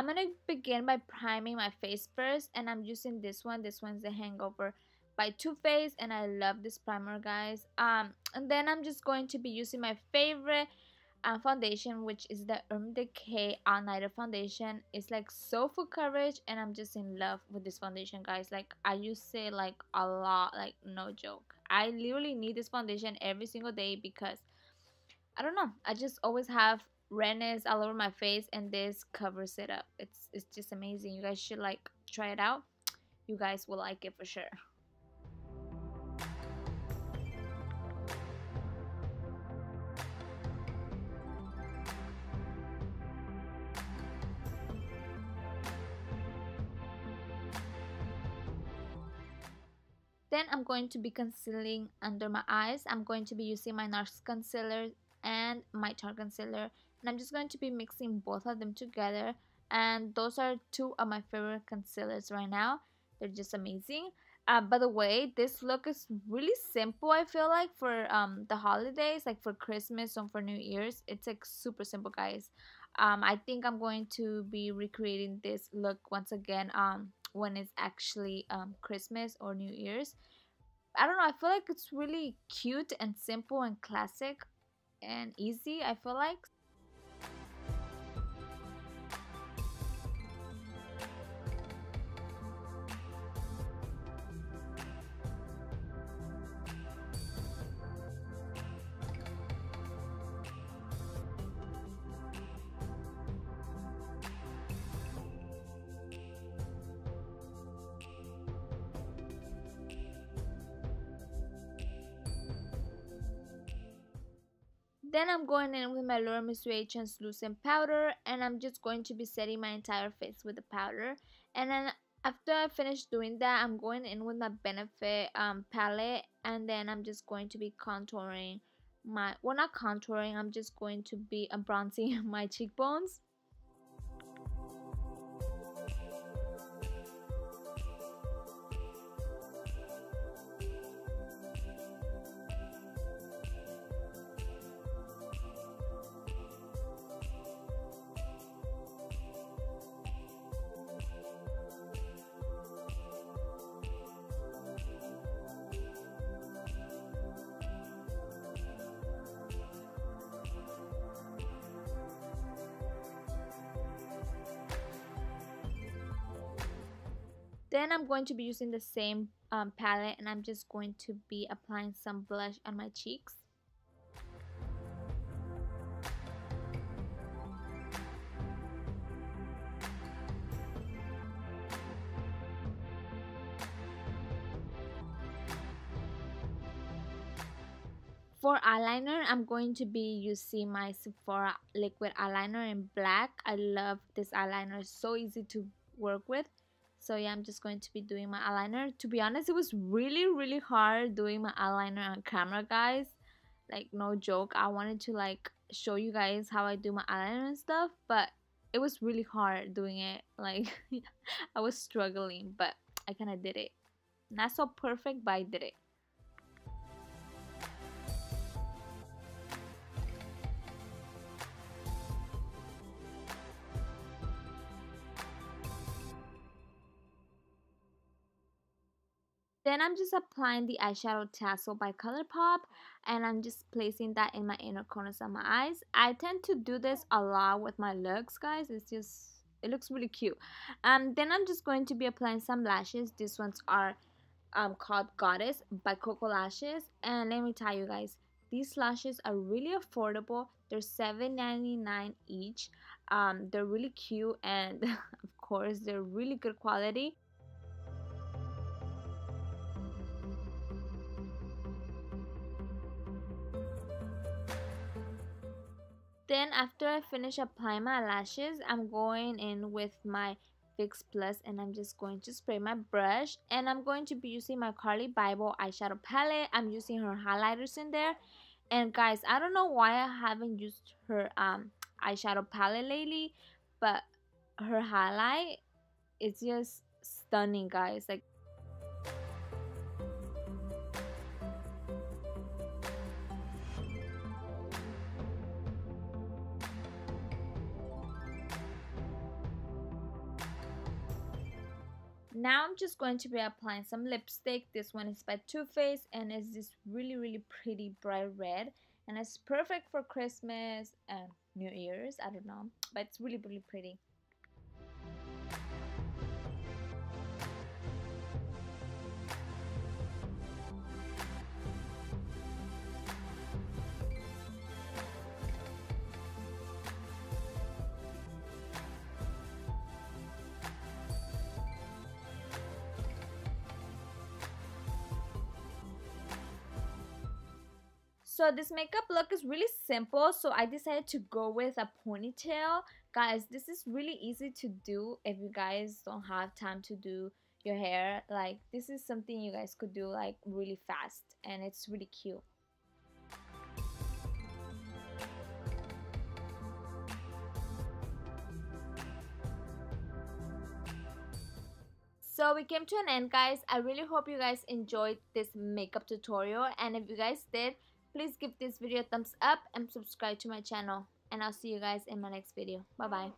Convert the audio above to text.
I'm gonna begin by priming my face first and I'm using this one. This one's the Hangover by Too Faced and I love this primer guys. Um, and then I'm just going to be using my favorite uh, foundation which is the Urban Decay All Nighter foundation. It's like so full coverage and I'm just in love with this foundation guys. Like I use it like a lot like no joke. I literally need this foundation every single day because I don't know. I just always have redness all over my face and this covers it up. It's it's just amazing. You guys should like try it out. You guys will like it for sure. Then I'm going to be concealing under my eyes. I'm going to be using my NARS concealer and my Tarte concealer and I'm just going to be mixing both of them together. And those are two of my favorite concealers right now. They're just amazing. Uh, by the way this look is really simple I feel like for um, the holidays like for Christmas and for New Year's. It's like super simple guys. Um, I think I'm going to be recreating this look once again um, when it's actually um, Christmas or New Year's. I don't know I feel like it's really cute and simple and classic and easy I feel like Then I'm going in with my Laura Mercier translucent powder and I'm just going to be setting my entire face with the powder. And then after I finish doing that, I'm going in with my Benefit um, palette and then I'm just going to be contouring my, well not contouring, I'm just going to be uh, bronzing my cheekbones. Then I'm going to be using the same um, palette and I'm just going to be applying some blush on my cheeks. For eyeliner, I'm going to be using my Sephora liquid eyeliner in black. I love this eyeliner, so easy to work with so yeah i'm just going to be doing my eyeliner. To be honest it was really really hard doing my eyeliner on camera guys. Like no joke. I wanted to like show you guys how i do my eyeliner and stuff but it was really hard doing it. Like i was struggling but i kind of did it. Not so perfect but i did it Then I'm just applying the eyeshadow tassel by Colourpop and I'm just placing that in my inner corners of my eyes. I tend to do this a lot with my looks guys. It's just, it looks really cute. Um, then I'm just going to be applying some lashes. These ones are um, called Goddess by Koko Lashes. And let me tell you guys, these lashes are really affordable. They're $7.99 each. Um, they're really cute and of course they're really good quality. Then after I finish applying my lashes, I'm going in with my Fix Plus and I'm just going to spray my brush and I'm going to be using my Carli Bybel eyeshadow palette. I'm using her highlighters in there. And guys, I don't know why I haven't used her um, eyeshadow palette lately, but her highlight is just stunning guys. Like now I'm just going to be applying some lipstick. This one is by Too Faced and it's this really really pretty bright red. And it's perfect for Christmas and New Year's. I don't know but it's really really pretty So this makeup look is really simple. So I decided to go with a ponytail. Guys, this is really easy to do if you guys don't have time to do your hair. Like this is something you guys could do like really fast and it's really cute. So we came to an end guys. I really hope you guys enjoyed this makeup tutorial and if you guys did, Please give this video a thumbs up and subscribe to my channel. And I'll see you guys in my next video. Bye bye.